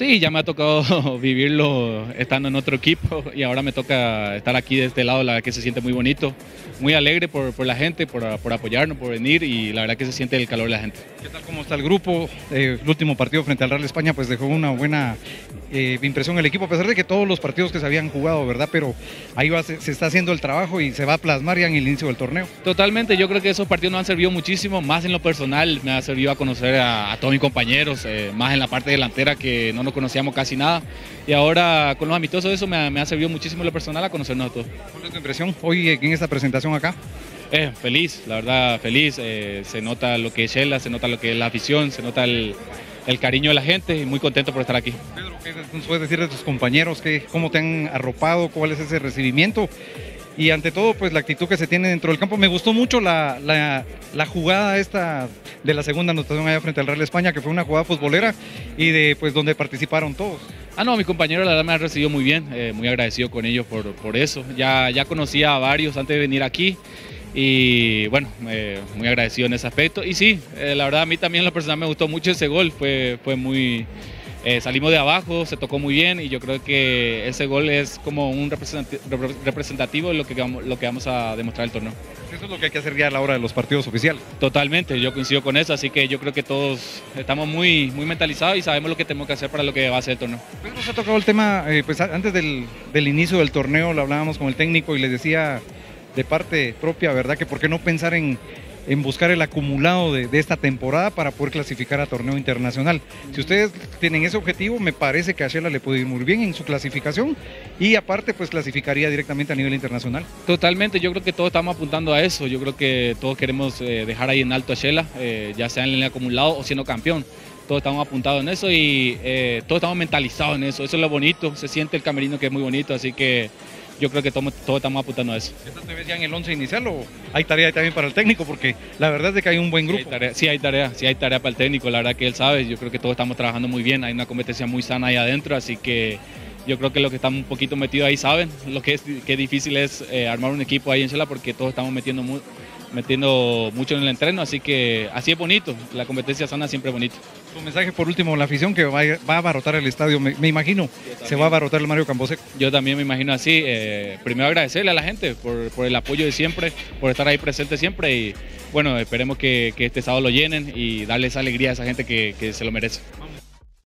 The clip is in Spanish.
Sí, ya me ha tocado vivirlo estando en otro equipo y ahora me toca estar aquí de este lado, la verdad que se siente muy bonito, muy alegre por, por la gente, por, por, apoyarnos, por venir y la verdad que se siente el calor de la gente. ¿Qué tal cómo está el grupo? Eh, el último partido frente al Real España pues dejó una buena eh, impresión el equipo, a pesar de que todos los partidos que se habían jugado, ¿verdad? Pero ahí va, se, se, está haciendo el trabajo y se va a plasmar ya en el inicio del torneo. Totalmente, yo creo que esos partidos nos han servido muchísimo, más en lo personal, me ha servido a conocer a, a todos mis compañeros, eh, más en la parte delantera que no nos conocíamos casi nada. Y ahora con los amistosos eso me ha, me ha servido muchísimo en lo personal a conocernos a todos. ¿Cuál es tu impresión hoy en esta presentación acá? Eh, feliz, la verdad, feliz. Eh, se nota lo que es Shela, se nota lo que es la afición, se nota el, el, cariño de la gente y muy contento por estar aquí. Pedro, ¿qué nos puedes decir de tus compañeros? ¿Qué, ¿Cómo te han arropado? ¿Cuál es ese recibimiento? Y ante todo, pues la actitud que se tiene dentro del campo. Me gustó mucho la, la, la jugada esta de la segunda anotación allá frente al Real España, que fue una jugada futbolera y de pues donde participaron todos. Ah, no, mi compañero la verdad me ha recibido muy bien, eh, muy agradecido con ellos por, por eso. Ya, ya conocía a varios antes de venir aquí y bueno, eh, muy agradecido en ese aspecto. Y sí, eh, la verdad a mí también la personal me gustó mucho ese gol, fue, fue muy... Eh, salimos de abajo, se tocó muy bien y yo creo que ese gol es como un representativo de lo que, vamos, lo que vamos a demostrar el torneo. Eso es lo que hay que hacer ya a la hora de los partidos oficiales. Totalmente, yo coincido con eso, así que yo creo que todos estamos muy, muy mentalizados y sabemos lo que tenemos que hacer para lo que va a ser el torneo. Pedro, se ha tocado el tema, eh, pues antes del, del inicio del torneo lo hablábamos con el técnico y les decía de parte propia, ¿verdad? Que por qué no pensar en, en buscar el acumulado de, de, esta temporada para poder clasificar a torneo internacional. Si ustedes tienen ese objetivo, me parece que a Shela le puede ir muy bien en su clasificación y aparte pues clasificaría directamente a nivel internacional. Totalmente, yo creo que todos estamos apuntando a eso, yo creo que todos queremos eh, dejar ahí en alto a Shela, eh, ya sea en el acumulado o siendo campeón. Todos estamos apuntados en eso y eh, todos estamos mentalizados en eso, eso es lo bonito, se siente el camerino que es muy bonito, así que yo creo que todos, todos estamos apuntando a eso. ¿Esta te ves ya en el 11 inicial o hay tarea también para el técnico? Porque la verdad es que hay un buen grupo. Sí hay, tarea, sí hay tarea, sí hay tarea para el técnico, la verdad que él sabe, yo creo que todos estamos trabajando muy bien, hay una competencia muy sana ahí adentro, así que yo creo que los que están un poquito metidos ahí saben lo que es que difícil es eh, armar un equipo ahí en Chela porque todos estamos metiendo muy, metiendo mucho en el entreno, así que así es bonito, la competencia sana siempre es bonito. Tu mensaje por último, la afición que va a, va a abarrotar el estadio, me, me imagino, se va a abarrotar el Mario Camposeco. Yo también me imagino así, eh, primero agradecerle a la gente por, por, el apoyo de siempre, por estar ahí presente siempre y bueno, esperemos que, que este sábado lo llenen y darle esa alegría a esa gente que, que se lo merece.